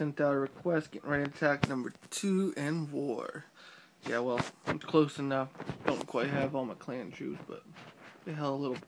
sent out a request, getting ready to attack number two and war. Yeah, well, I'm close enough. Don't quite have all my clan shoes, but they held a little